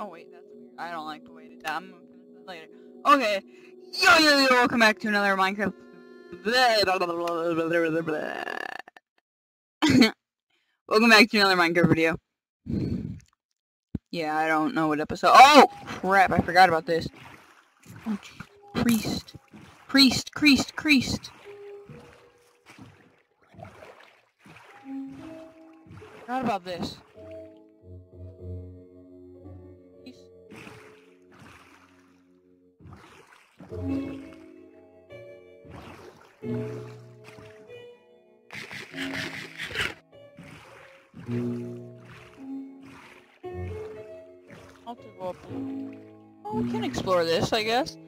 Oh wait, that's weird. I don't like the way it I'm gonna later. Okay. Yo yo yo welcome back to another Minecraft Welcome back to another Minecraft video. Yeah, I don't know what episode Oh crap, I forgot about this. Oh, priest. Priest, priest, priest. Forgot about this. I'll have to go up. Oh, we can explore this, I guess.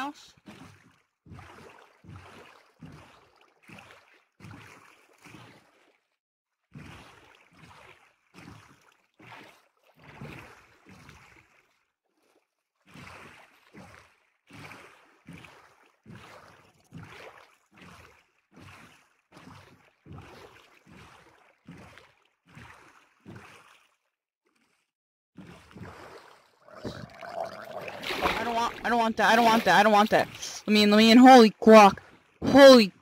House? Don't want. I don't want that. I don't want that. I don't want that. Let me in. Let me in. Holy guac. Holy.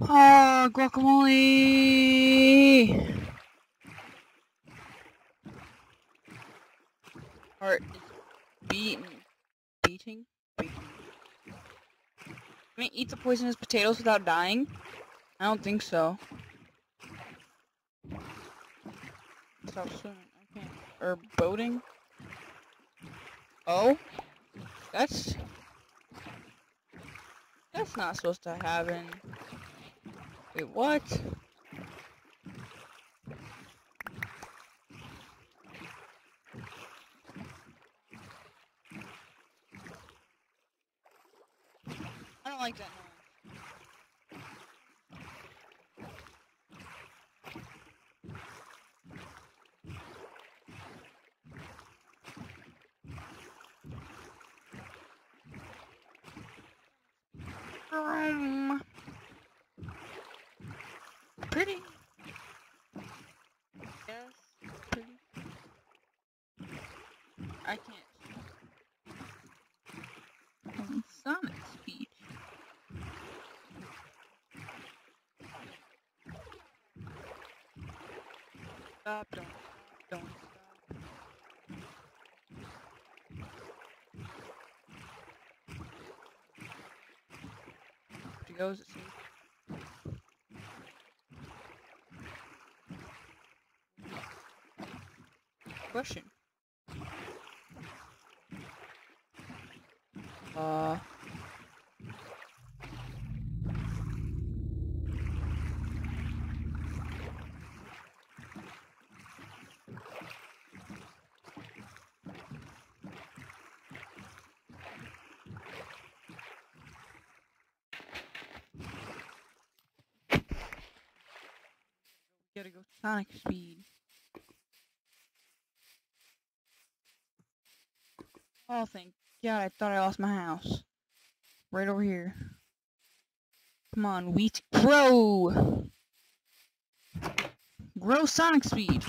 Ah, guacamole. Heart beating. Beating. Beating. Can I eat the poisonous potatoes without dying? I don't think so. Stop swimming. Can't. Or boating. Oh? That's... That's not supposed to happen. Wait, what? I don't like that noise. Um, pretty. Yes, pretty. I can't. Sonic speed. Stop! Don't. Don't stop. To go is it safe? Question. Uh. Gotta go Sonic speed. Oh, thank God, I thought I lost my house. Right over here. Come on, wheat, grow! Grow Sonic speed!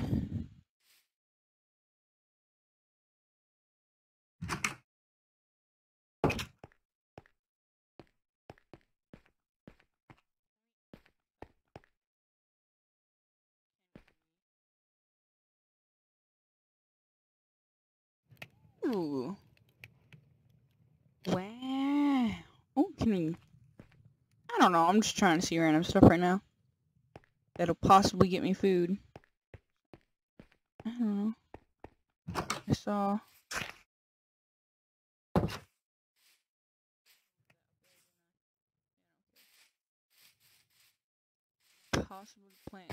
Ooh. Wow. Oh, can we... I don't know, I'm just trying to see random stuff right now. That'll possibly get me food. I don't know. I saw... Possibly plant.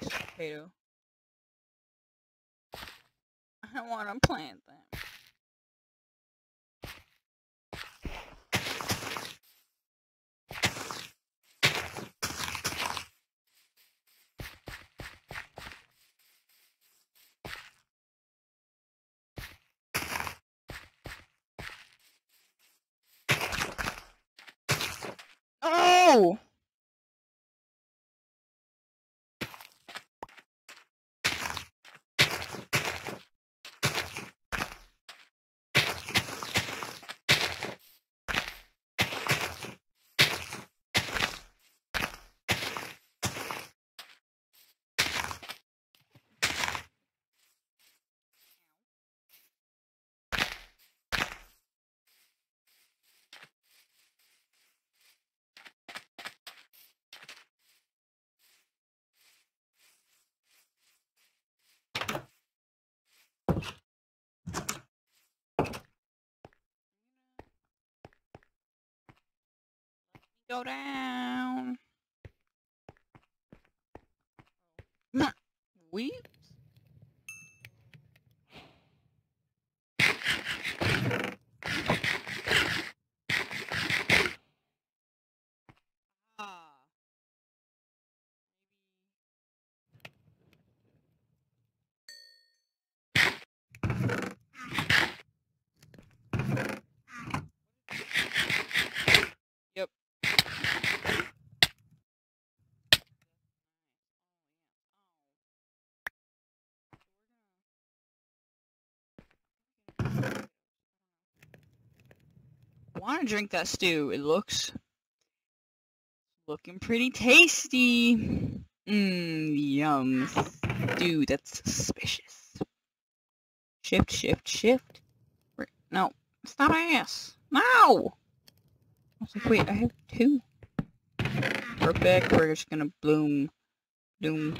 Potato. I want to plant them. Oh! Go down. Weeps. Ah. Yep. Want to drink that stew. It looks looking pretty tasty. Mmm, yum. Stew, that's suspicious. Shift, shift, shift. No, stop my ass. No! I was like, wait, I have two. Perfect, we're just gonna bloom. Bloom.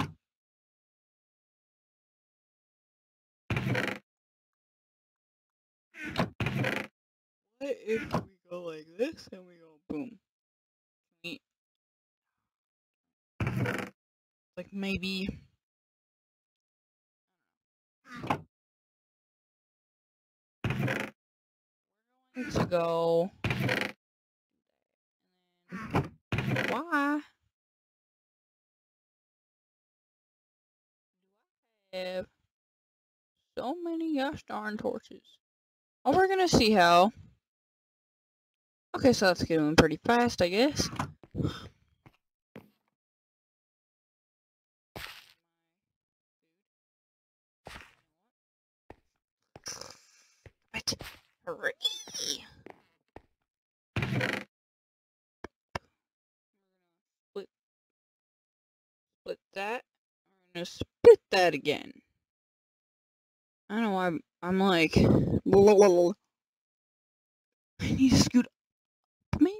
What if we go like this and we go boom? Like maybe. We're going to go. Why? Do I have so many gosh darn torches? Oh, we're gonna see how. Okay, so that's going pretty fast, I guess. What? Hurry! Split, split that. We're gonna split that again. I don't know why I'm, I'm like. I need to scoot up, maybe?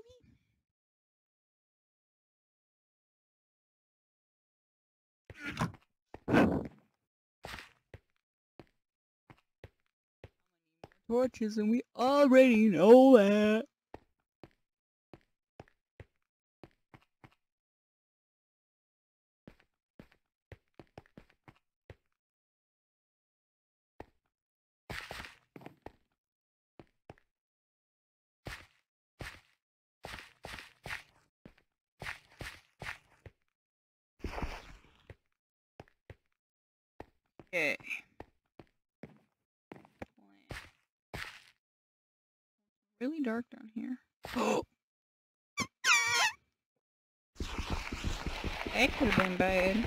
Torches, and we already know that. Okay. Dark down here. that could have been bad.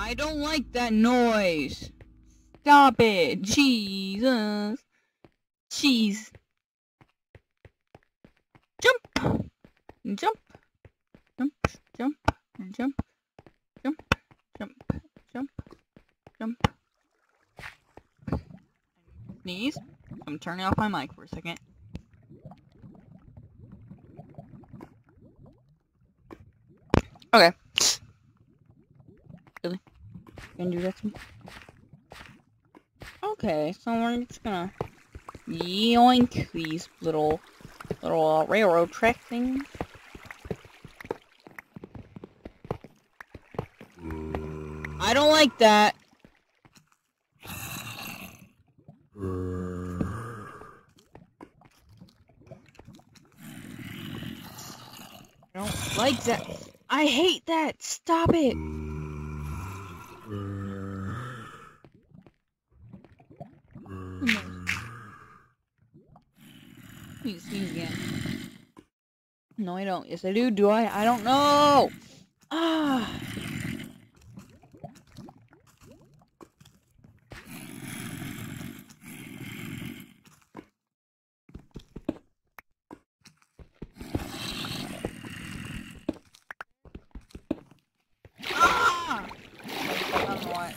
I don't like that noise. Stop it. Jesus. Jeez. Jump. Jump. Jump. Jump. Jump. Jump, jump, jump. Sneeze. I'm turning off my mic for a second. Okay. Really? Gonna do that? Okay, so we're just gonna yoink these little little uh, railroad track things. I don't like that. I don't like that. I hate that. Stop it. Please sneeze again. No, I don't. Yes, I do. Do I? I don't know. Ah! I don't know what.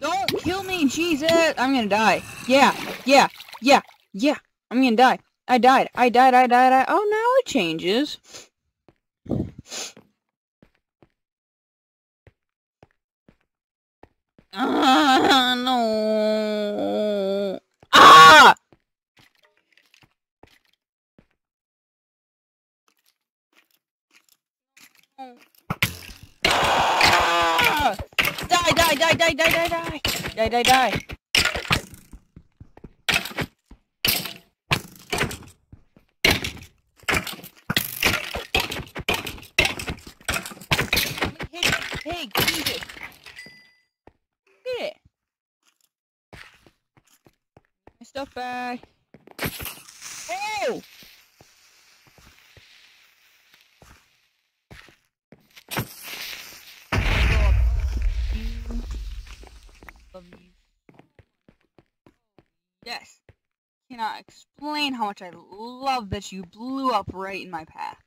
Don't kill me, Jesus! I'm gonna die. Yeah, yeah, yeah, yeah. I'm gonna die. I died. I died. I died. I. Oh, now it changes. Ah, no. Ah! Ah! Die, die, die, die, die, die, die. Die, die, die. It. Hey, Jesus. It. My stuff back. Oh! You. Love you. Yes. I cannot explain how much I love that you blew up right in my path.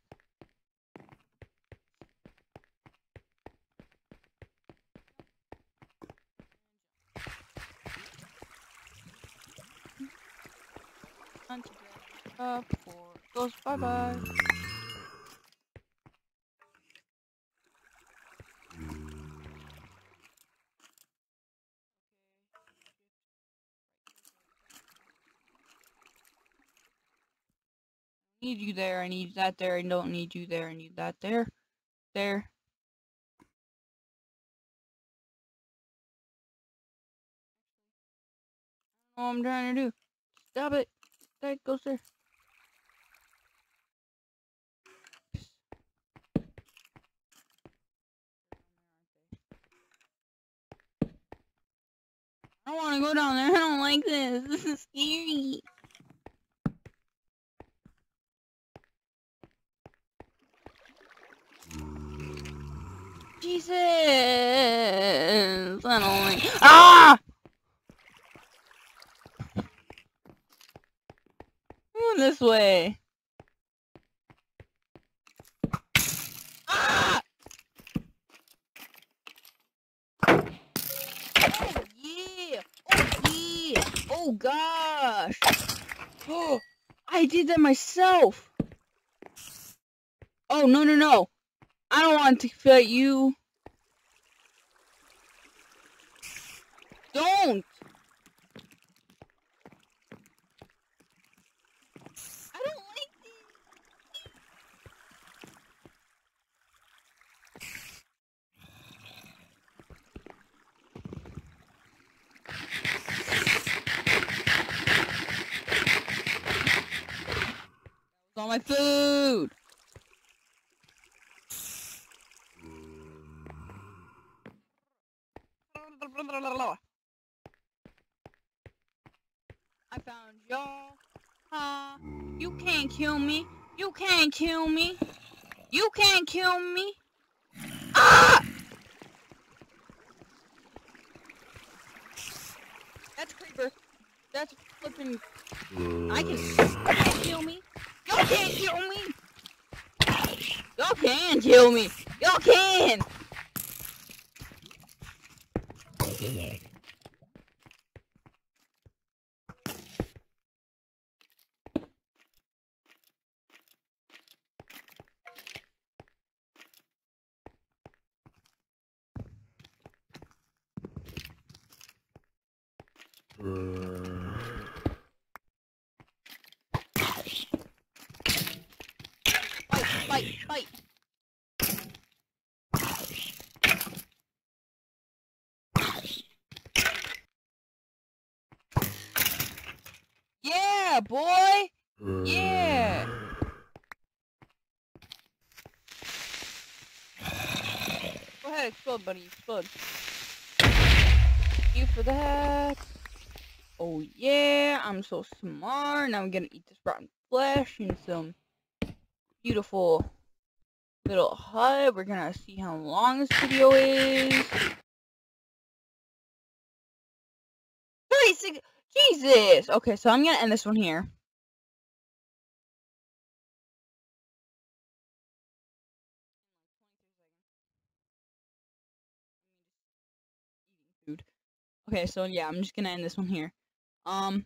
Before it bye bye. Need you there, I need that there, I don't need you there, I need that there. There. What I'm trying to do. Stop it. That goes there. I don't want to go down there. I don't like this. This is scary. Jesus. I don't like. Ah! Going this way. Ah! Oh yeah! Oh yeah! Oh gosh! Oh, I did that myself. Oh no no no! I don't want to fight you. Don't. I don't like all my food. I found y'all. Uh, you can't kill me. You can't kill me. You can't kill me. Ah! That's creeper. That's flipping. I can't kill me. Y'all can't kill me. Y'all can kill me. Y'all can. Fight, fight, fight. Yeah, boy. Yeah. Go ahead, explode, buddy. Explode. Thank you for that. Oh yeah, I'm so smart. Now I'm gonna eat this rotten flesh and some beautiful little hut. We're gonna see how long this video is. 36 Jesus! Okay, so I'm gonna end this one here. Okay, so yeah, I'm just gonna end this one here. Um,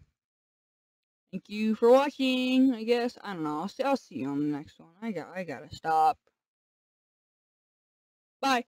thank you for watching. I guess I don't know. I'll see. I'll see you on the next one. I got. I gotta stop. Bye.